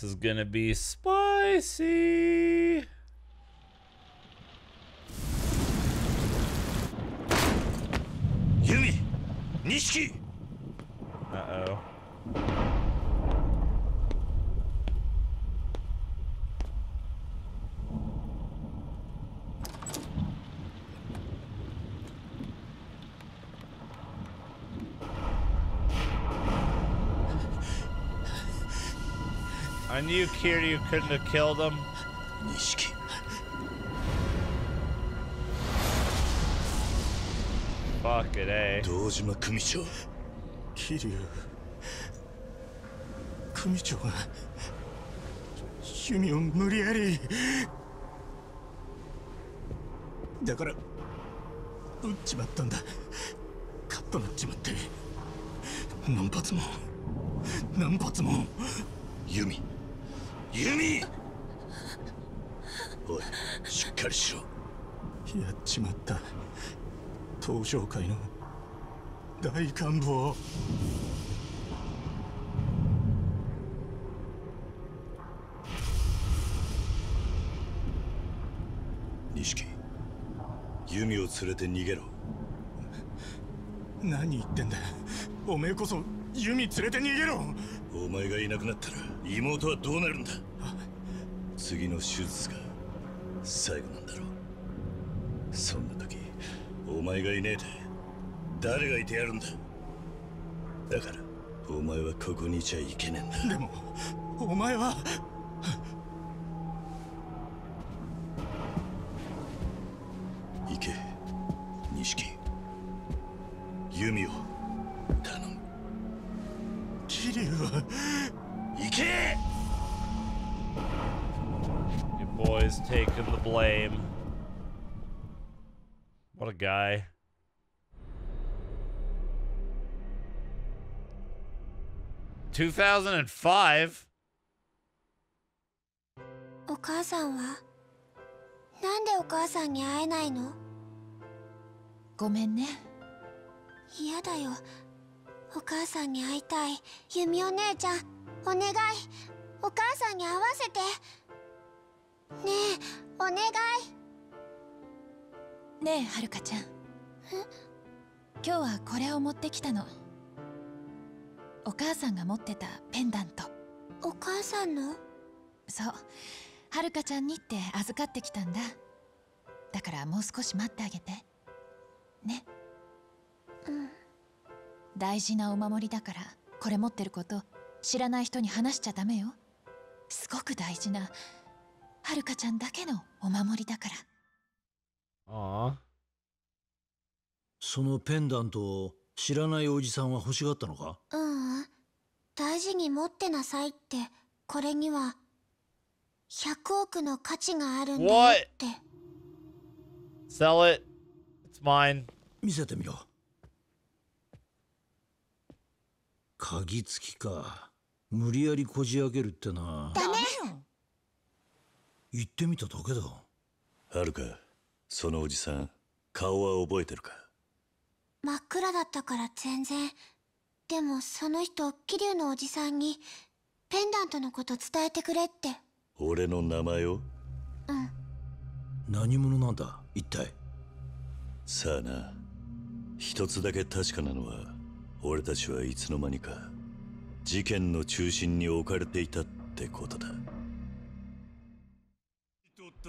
This is gonna be spicy. Yumi! Nishiki! Uh oh. Knew Kiryu couldn't have killed him. 錦 Fuck it, eh? 堂島組長桐生組長が弓を無理やりだから撃っちまったんだカッとなっちまって何発も何発も弓弓おいしっかりしろ。やっちまった。東商会の大幹部を錦弓を連れて逃げろ。何言ってんだ。おめえこそ弓連れて逃げろ。お前がいなくなったら妹はどうなるんだ？次の手術が最後なんだろう。そんな時お前がいねえで誰がいてやるんだ？だからお前はここにいちゃいけねえんだ。でもお前は。行け錦。弓を taking the blame. What a guy. Two thousand and five. お母さんは？なんでお母さんに会えないの？ごめんね嫌だよお母さんに会いたい弓お姉ちゃんお願いお母さんに会わせてねえお願い。ねえはるかちゃん。今日はこれを持ってきたの。お母さんが持ってたペンダント。お母さんの？そう。はるかちゃんにって預かってきたんだ。だからもう少し待ってあげて。ね。うん。大事なお守りだからこれ持ってること知らない人に話しちゃダメよ。すごく大事なはるかちゃんだけのお守りだから Aw. そのペンダントを知らないおじさんは欲しがったのか？うんうん大事に持ってなさいってこれには100億の価値があるんだ?って Sell it. It's mine. 見せてみろ鍵付きか無理やりこじ開けるってなダメ言ってみただけだ。はるかそのおじさん顔は覚えてるか？真っ暗だったから全然。でもその人桐生のおじさんにペンダントのこと伝えてくれって。俺の名前を？うん。何者なんだ？一体。さあな。一つだけ確かなのは俺たちはいつの間にか事件の中心に置かれていたってことだ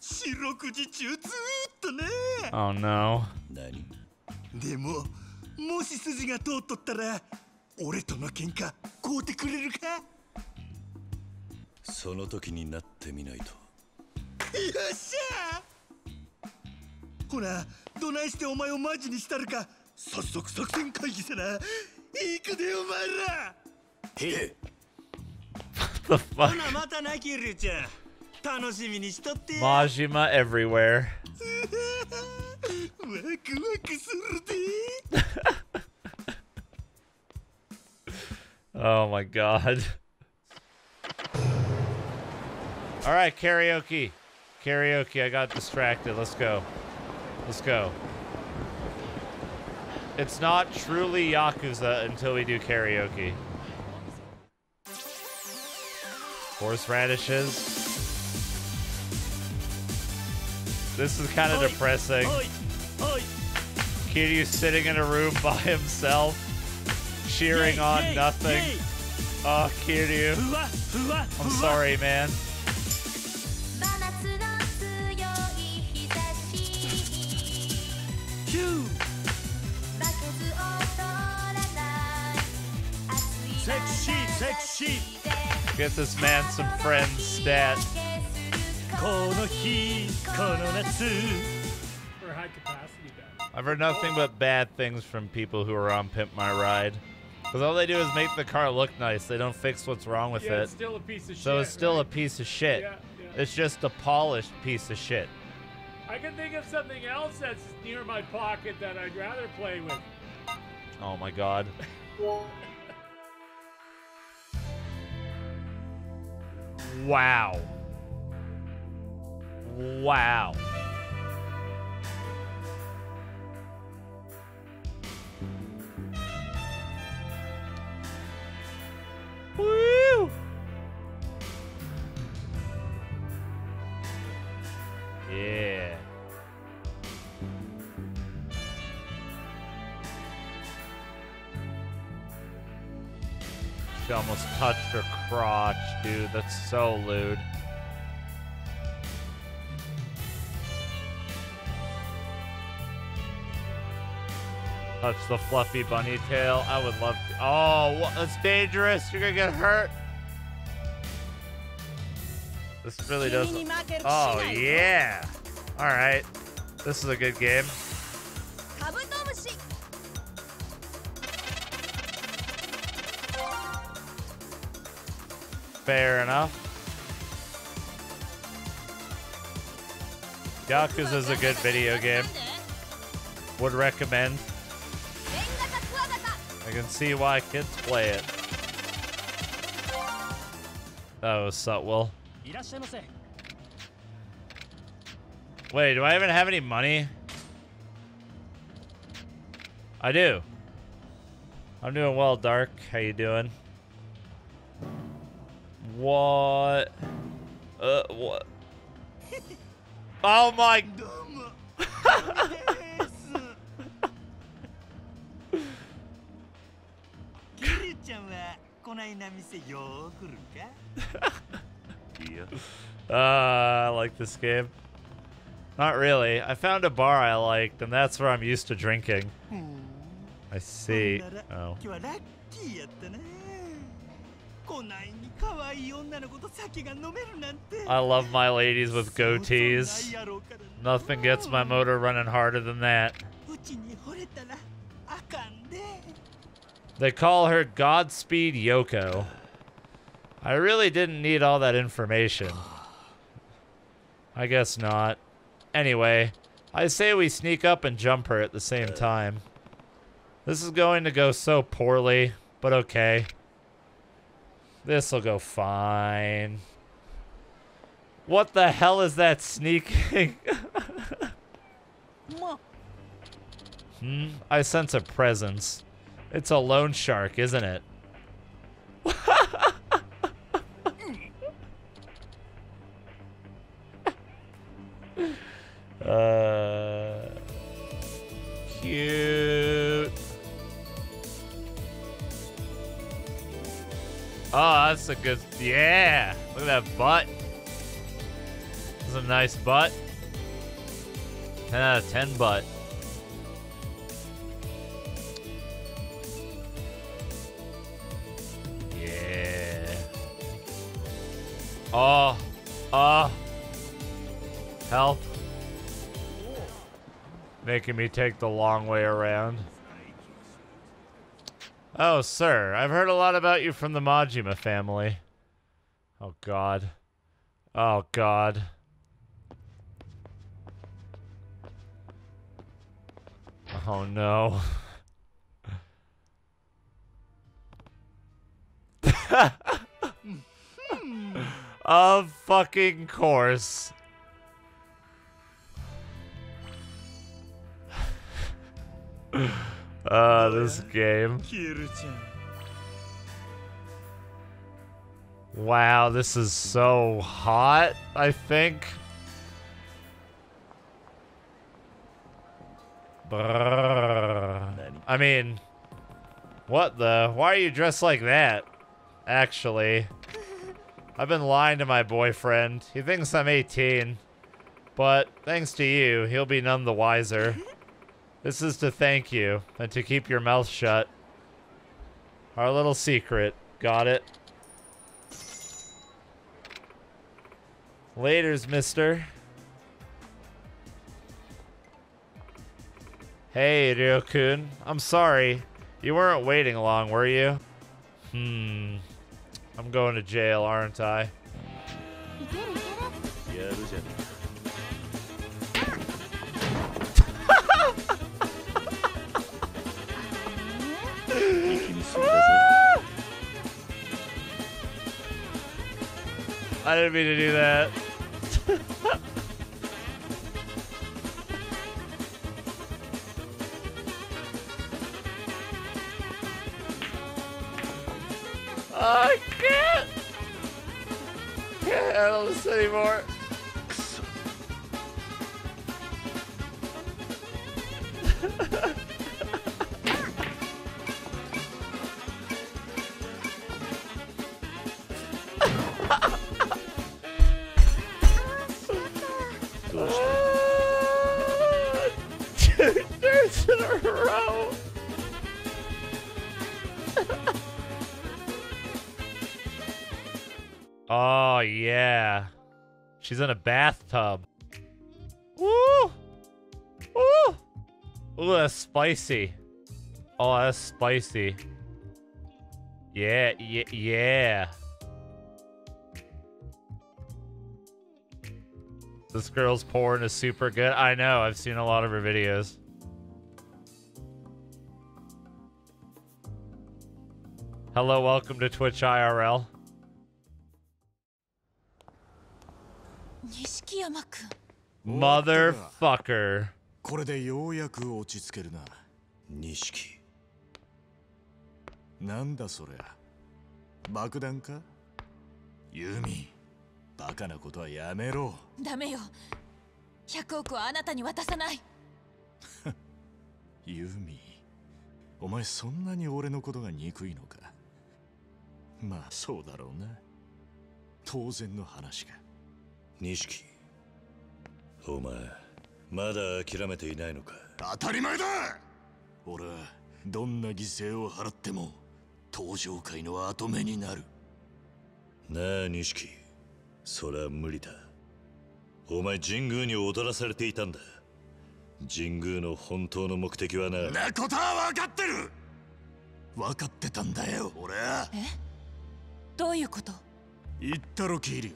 四六時中ずーっとね。Oh no. 何？でももし筋が通っとったら俺との喧嘩買うてくれるか？その時になってみないと。よっしゃ！ほなどないしてお前をマジにしたるか早速作戦会議せな。行くでお前ら！へえ the ほ?なまたなキリュウちゃ。ん Majima everywhere. oh my god. All right, karaoke. Karaoke, I got distracted. Let's go. Let's go. It's not truly Yakuza until we do karaoke. Horseradishes. This is kind of depressing. Kiryu sitting in a room by himself, cheering on nothing. Oh, Kiryu. I'm sorry, man. Get this man some friends, stat. この日この夏 For high capacity bed. I've heard nothing but bad things from people who are on Pimp My Ride. Because all they do is make the car look nice. They don't fix what's wrong with Yeah, it. it's still a piece of shit. so it's still a right? piece of shit. Yeah, yeah. It's just a polished piece of shit. I can think of something else that's near my pocket that I'd rather play with. Oh my god. Wow. Wow. Woo! Yeah. She almost touched her crotch, dude. That's so lewd. Touch the fluffy bunny tail. I would love to. Oh, that's dangerous. You're gonna get hurt. This really does. Oh, yeah. All right. This is a good game. Fair enough. Yakuza is a good video game. Would recommend. I can see why kids play it. That was subtle. Wait, do I even have any money? I do. I'm doing well, Dark. How you doing? What? Uh, what? Oh my... ないな店よー来るか Uh, I like this game. Not really. I found a bar I liked, and that's where I'm used to drinking. ふん I see. ほんなら Oh. 今日はラッキーやったなこないに可愛い女の子と酒が飲めるなんて I love my ladies with そうそうない goatees. やろうからな Nothing gets my motor running harder than that. うちに惚れたらあかんで They call her Godspeed Yoko. I really didn't need all that information. I guess not. Anyway, I say we sneak up and jump her at the same time. This is going to go so poorly, but okay. This'll go fine. What the hell is that sneaking? hmm? I sense a presence. It's a loan shark, isn't it? uh, cute. Oh, that's a good. Yeah, look at that butt. That's a nice butt. 10 out of 10 butt. Oh. Oh. Help. Making me take the long way around. Oh, sir. I've heard a lot about you from the Majima family. Oh god. Oh god. Oh no. Of fucking course. uh, this game. Wow, this is so hot, I think. I mean, what the? Why are you dressed like that? Actually. I've been lying to my boyfriend. He thinks I'm 18. But thanks to you, he'll be none the wiser. This is to thank you and to keep your mouth shut. Our little secret. Got it? Laters, mister. Hey, Ryokun. I'm sorry. You weren't waiting long, were you? Hmm. I'm going to jail, aren't I? I didn't mean to do that. Anymore. she's in a bathtub. Woo! Woo! Ooh, that's spicy. Oh, that's spicy. Yeah, yeah, yeah. This girl's porn is super good. I know, I've seen a lot of her videos. Hello, welcome to Twitch IRL. 山くん Motherfucker. これでようやく落ち着けるな。錦。なんだそりゃ。爆弾か？ユミ。バカなことはやめろ。ダメよ。100億はあなたに渡さない。ユミ。お前そんなに俺のことが憎いのか？まあそうだろうな。当然の話か。錦お前まだ諦めていないのか？当たり前だ！俺はどんな犠牲を払っても登場界の跡目になる。なあ錦。そりゃ無理だ。お前神宮に踊らされていたんだ。神宮の本当の目的はななことは分かってる！分かってたんだよ。俺はえ？どういうこと？言ったろ桐生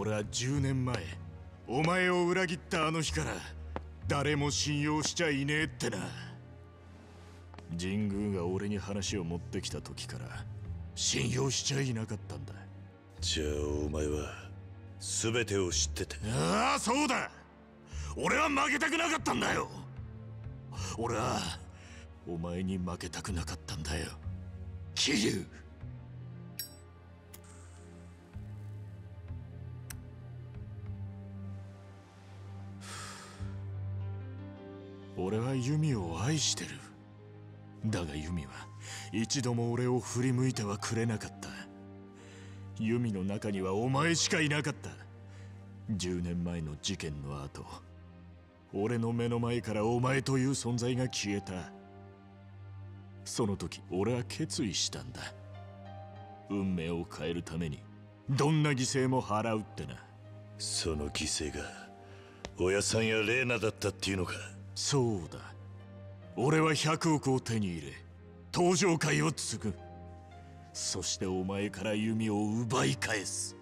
俺は10年前お前を裏切ったあの日から誰も信用しちゃいねえってな。神宮が俺に話を持ってきた時から信用しちゃいなかったんだ。じゃあお前は全てを知ってたああそうだ。俺は負けたくなかったんだよ。俺はお前に負けたくなかったんだよ。桐生俺はユミを愛してる。だがユミは一度も俺を振り向いてはくれなかった。ユミの中にはお前しかいなかった。10年前の事件の後俺の目の前からお前という存在が消えた。その時俺は決意したんだ。運命を変えるためにどんな犠牲も払うってな。その犠牲が親さんやレーナだったっていうのか。そうだ。俺は100億を手に入れ登場界を継ぐ。そしてお前から弓を奪い返す。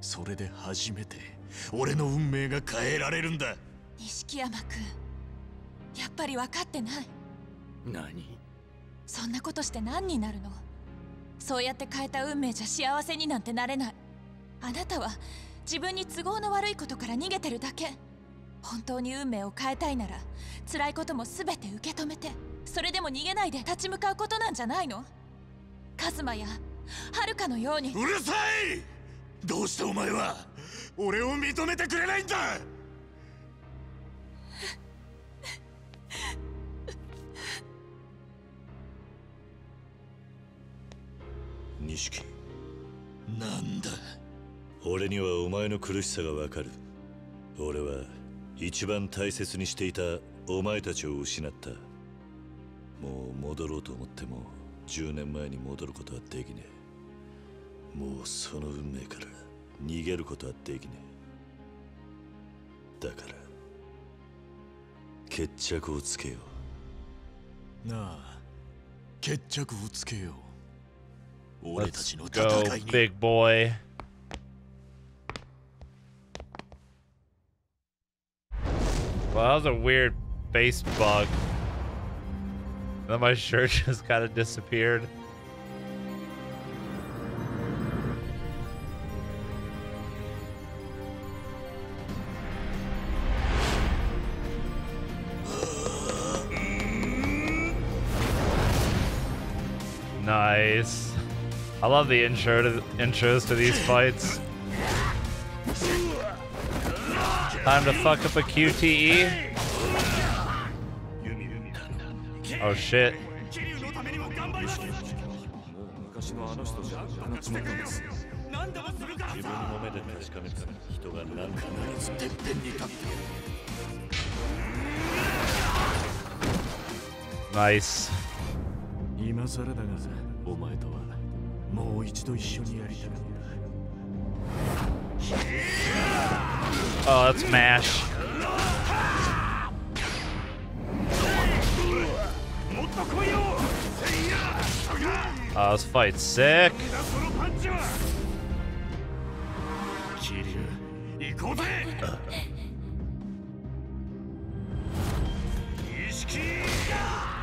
それで初めて俺の運命が変えられるんだ。錦山君やっぱり分かってない。何？そんなことして何になるの？そうやって変えた運命じゃ幸せになんてなれない。あなたは自分に都合の悪いことから逃げてるだけ本当に運命を変えたいなら辛いことも全て受け止めてそれでも逃げないで立ち向かうことなんじゃないの？カズマやはるかのように。うるさい！どうしてお前は俺を認めてくれないんだ！錦なんだ？俺にはお前の苦しさがわかる。俺は一番大切にしていたお前たちを失った。もう戻ろうと思っても10年前に戻ることはできねえ。もうその運命から逃げることはできねえ。だから決着をつけよなあ決着をつけよう。俺たちの go, 戦いに。Big boy. Well, that was a weird base bug. Then my shirt just kind of disappeared. Nice. I love the intro to intros to these fights. Time to fuck up a QTE. Oh shit. 昔のあの人じゃなくつまったんです自分の目で確かめた人が何か必ずてっぺんに立って Nice. 今更だがお前とはもう一度一緒にやりたかった Oh, that's MASH. Oh, this fight's sick.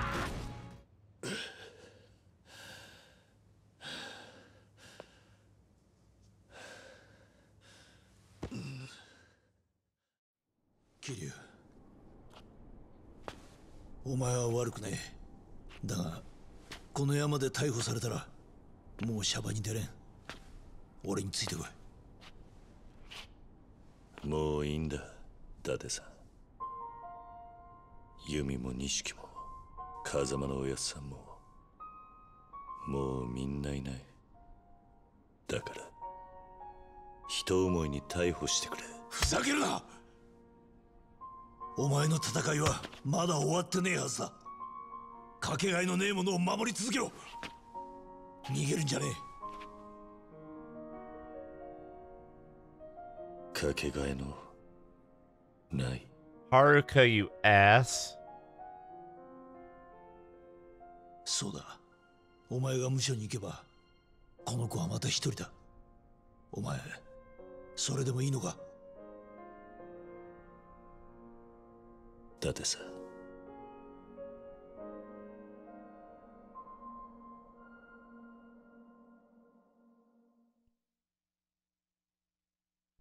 お前は悪くねえ。だがこの山で逮捕されたらもうシャバに出れん。俺についてこい。もういいんだ伊達さん。弓も錦も風間のおやっさんももうみんないない。だから人思いに逮捕してくれ。ふざけるなお前の戦いはまだ終わってねえはずだ。かけがえのねえものを守り続けろ。逃げるんじゃねかけがえのない。Haruka, you ass. えそうだ。お前が無所に行けばこの子はまた一人だ。お前それでもいいのか？伊達さん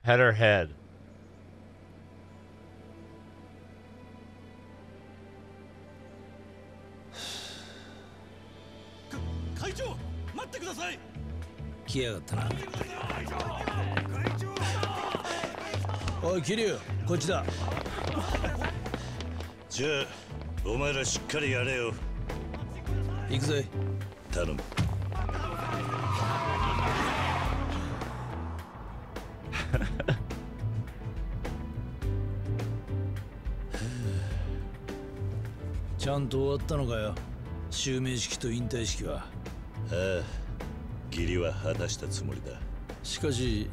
Head or head? 会長待ってください。来やがったな。おい桐生こっちだじゃあお前らしっかりやれよ。行くぜ。頼む。ちゃんと終わったのかよ。襲名式と引退式は。ああ義理は果たしたつもりだ。しかし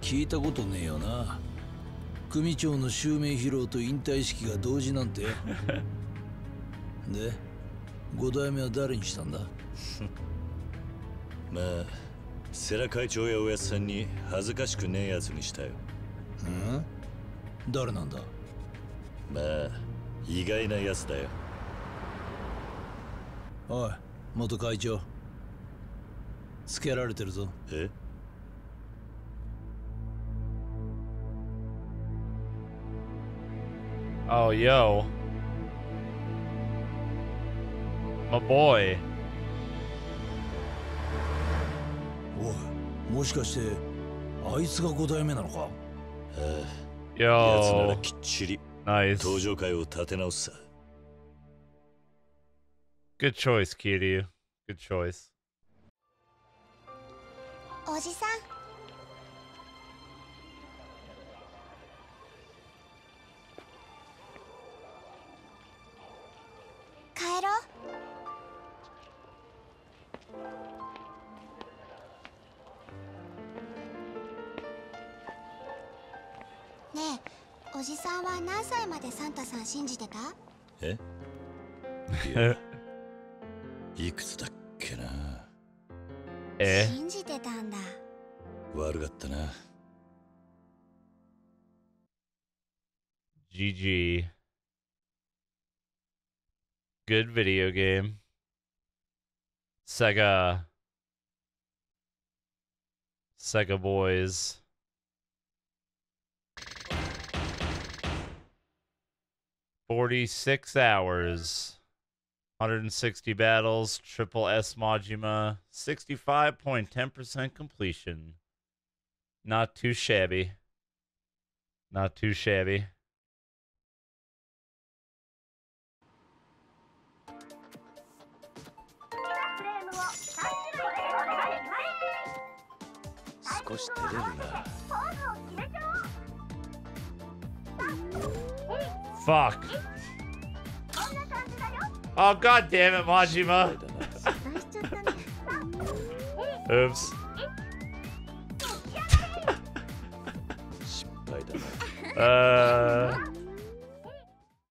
聞いたことねえよな組長の襲名披露と引退式が同時なんて。で五代目は誰にしたんだ？まあ世良会長やおやつさんに恥ずかしくねえやつにしたよ。うん？誰なんだ？まあ意外なやつだよ。おい元会長。つけられてるぞ。え？Oh, yo. My boy. おいもしかしてあいつが五代目なのか？ああやつなら.きっちり.登場会を立て直すさ Good choice, Kiryu. Good choice. おじさんねえおじさんは何歳までサンタさん信じてた？え？いくつだっけな Eh? 信じてたんだ悪かったな GG. Good video game. Sega. Sega boys. Forty-six hours, hundred and sixty battles, triple S Majima, sixty-five point ten percent completion. Not too shabby. Not too shabby. Fuck. Oh, god damn it, Majima. Oops. uh...